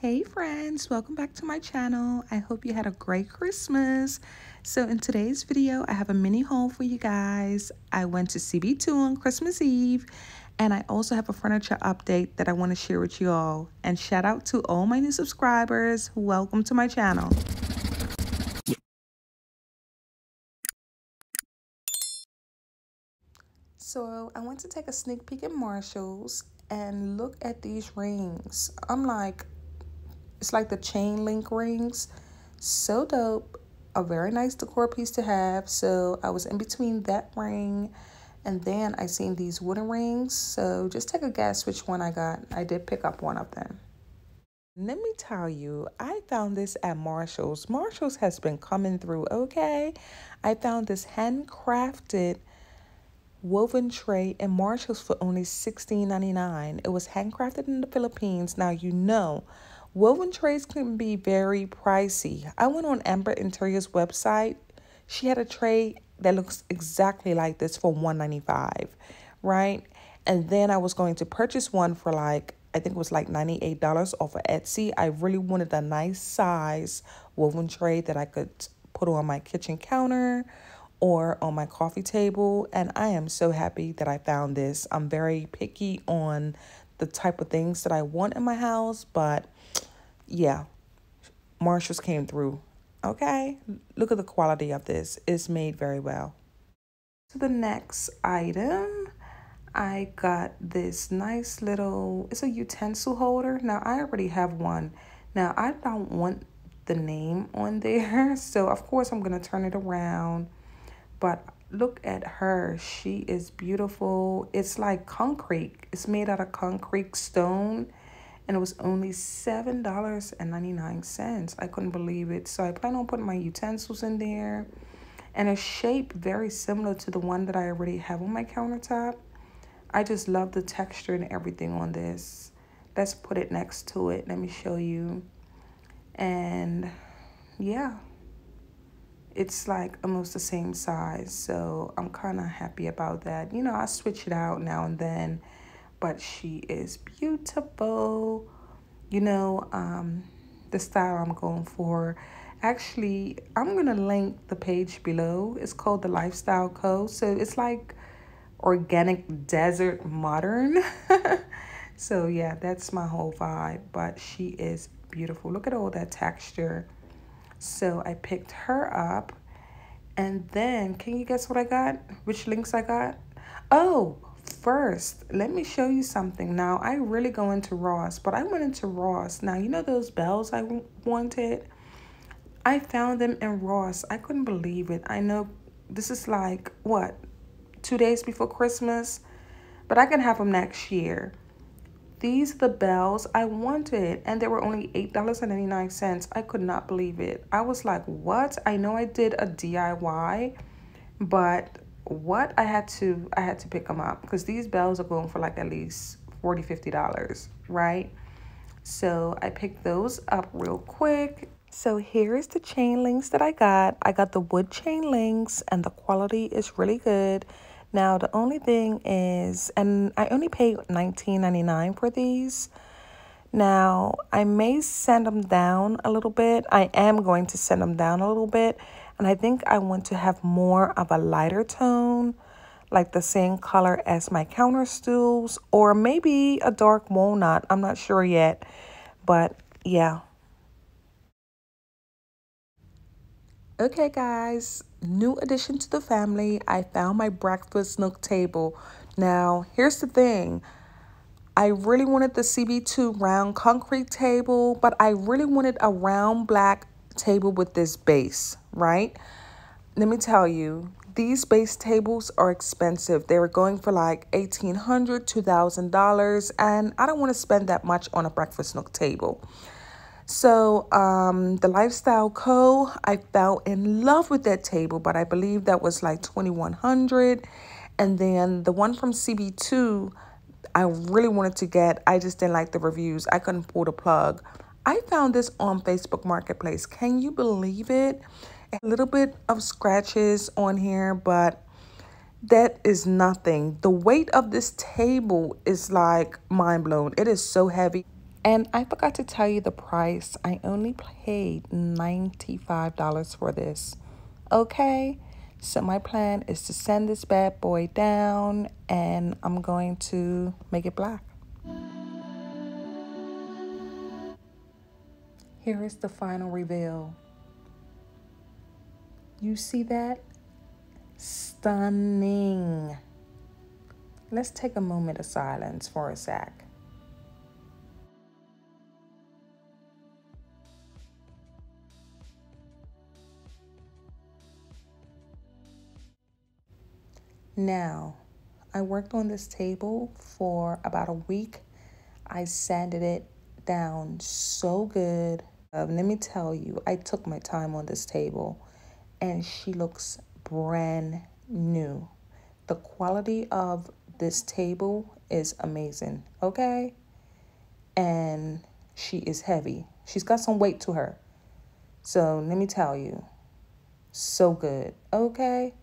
Hey friends, welcome back to my channel. I hope you had a great Christmas. So in today's video, I have a mini haul for you guys. I went to CB2 on Christmas Eve and I also have a furniture update that I want to share with you all. And shout out to all my new subscribers. Welcome to my channel. So I went to take a sneak peek at Marshall's and look at these rings. I'm like, it's like the chain link rings. So dope. A very nice decor piece to have. So I was in between that ring and then I seen these wooden rings. So just take a guess which one I got. I did pick up one of them. Let me tell you, I found this at Marshall's. Marshall's has been coming through, okay? I found this handcrafted woven tray in Marshall's for only $16.99. It was handcrafted in the Philippines. Now, you know, Woven trays can be very pricey. I went on Amber Interior's website. She had a tray that looks exactly like this for 195, right? And then I was going to purchase one for like, I think it was like $98 off of Etsy. I really wanted a nice size woven tray that I could put on my kitchen counter or on my coffee table. And I am so happy that I found this. I'm very picky on the type of things that I want in my house, but yeah, Marshalls came through. Okay, look at the quality of this. It's made very well. So the next item, I got this nice little, it's a utensil holder. Now I already have one. Now I don't want the name on there. So of course I'm going to turn it around. But look at her. She is beautiful. It's like concrete. It's made out of concrete stone and it was only $7.99. I couldn't believe it. So I plan on putting my utensils in there and a shape very similar to the one that I already have on my countertop. I just love the texture and everything on this. Let's put it next to it. Let me show you. And yeah, it's like almost the same size. So I'm kind of happy about that. You know, I switch it out now and then but she is beautiful. You know, um, the style I'm going for. Actually, I'm going to link the page below. It's called The Lifestyle Co. So it's like organic desert modern. so yeah, that's my whole vibe. But she is beautiful. Look at all that texture. So I picked her up. And then, can you guess what I got? Which links I got? Oh, first, let me show you something. Now, I really go into Ross, but I went into Ross. Now, you know those bells I wanted? I found them in Ross. I couldn't believe it. I know this is like, what, two days before Christmas? But I can have them next year. These are the bells I wanted, and they were only $8.99. I could not believe it. I was like, what? I know I did a DIY, but what I had to I had to pick them up because these bells are going for like at least 40 50 dollars right? So I picked those up real quick. So here is the chain links that I got. I got the wood chain links and the quality is really good. Now the only thing is and I only paid $19.99 for these. Now I may send them down a little bit. I am going to send them down a little bit and I think I want to have more of a lighter tone, like the same color as my counter stools, or maybe a dark walnut. I'm not sure yet, but yeah. Okay, guys, new addition to the family. I found my breakfast nook table. Now, here's the thing. I really wanted the CB2 round concrete table, but I really wanted a round black table with this base, right? Let me tell you, these base tables are expensive. They were going for like $1,800, $2,000, and I don't want to spend that much on a breakfast nook table. So um, the Lifestyle Co., I fell in love with that table, but I believe that was like 2100 And then the one from CB2, I really wanted to get. I just didn't like the reviews. I couldn't pull the plug. I found this on Facebook Marketplace. Can you believe it? A little bit of scratches on here, but that is nothing. The weight of this table is like mind blown. It is so heavy. And I forgot to tell you the price. I only paid $95 for this. Okay? So my plan is to send this bad boy down and I'm going to make it black. Here is the final reveal. You see that? Stunning. Let's take a moment of silence for a sec. Now, I worked on this table for about a week. I sanded it down so good. Uh, let me tell you, I took my time on this table and she looks brand new. The quality of this table is amazing, okay? And she is heavy. She's got some weight to her. So let me tell you, so good, okay?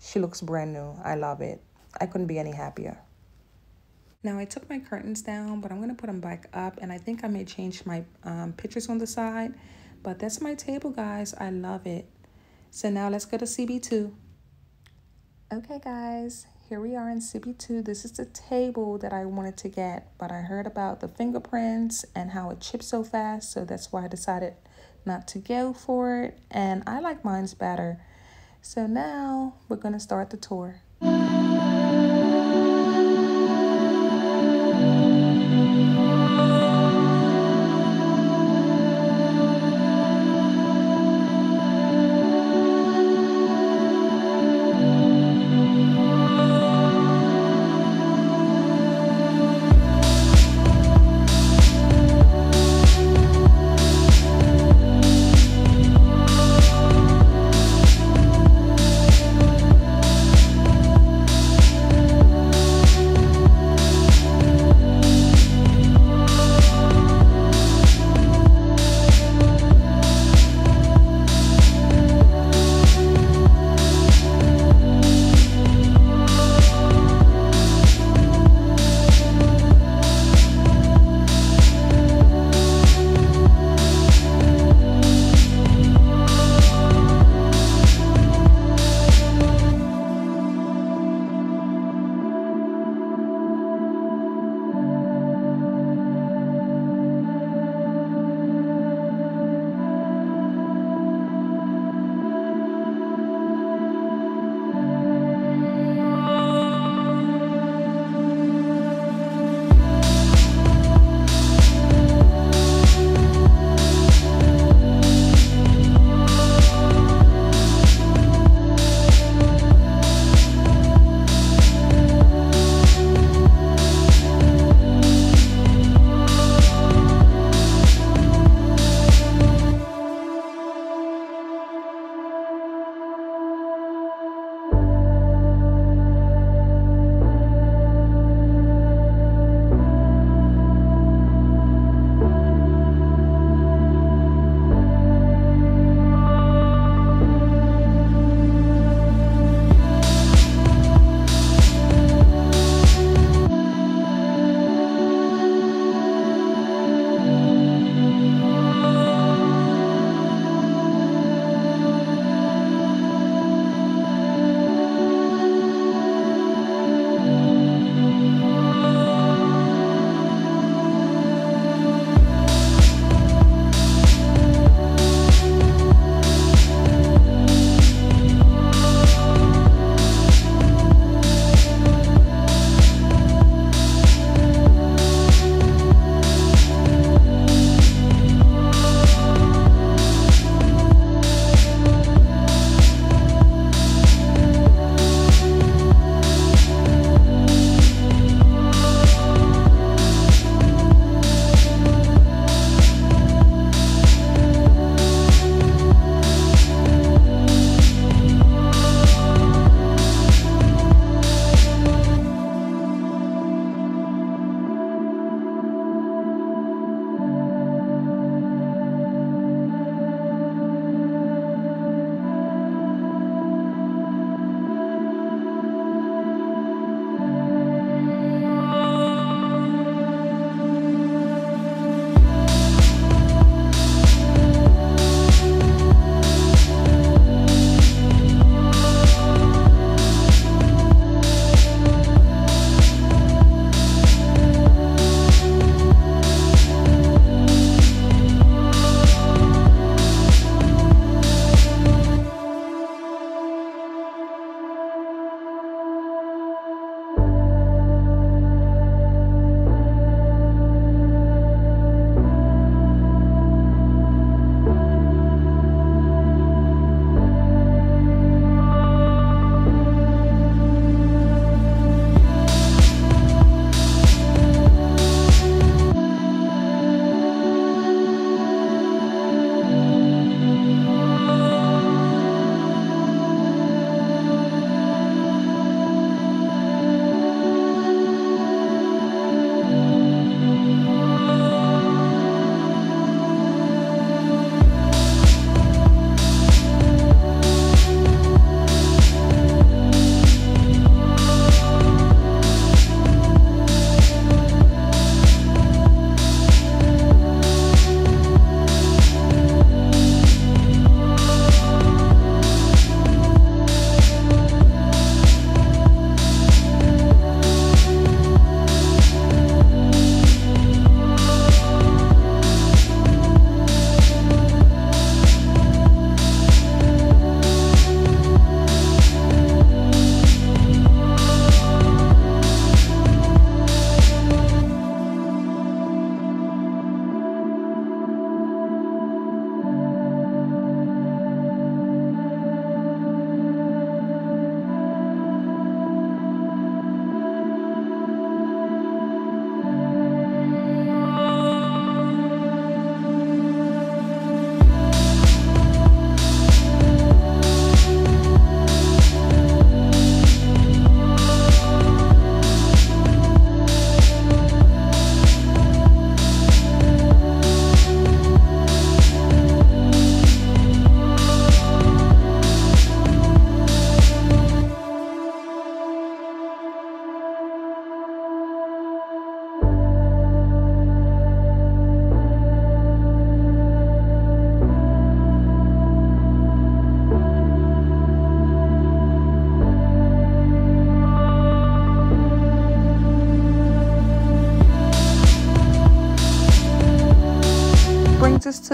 She looks brand new. I love it. I couldn't be any happier. Now I took my curtains down, but I'm going to put them back up. And I think I may change my um, pictures on the side. But that's my table, guys. I love it. So now let's go to CB2. Okay, guys. Here we are in CB2. This is the table that I wanted to get. But I heard about the fingerprints and how it chips so fast. So that's why I decided not to go for it. And I like mine's better. So now we're going to start the tour.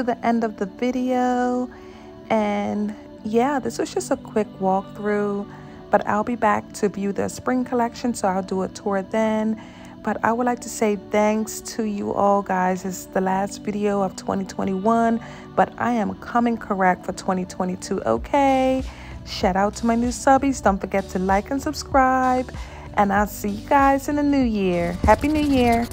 The end of the video. And yeah, this was just a quick walkthrough, but I'll be back to view the spring collection, so I'll do a tour then. But I would like to say thanks to you all, guys. It's the last video of 2021, but I am coming correct for 2022, okay? Shout out to my new subbies. Don't forget to like and subscribe. And I'll see you guys in the new year. Happy New Year.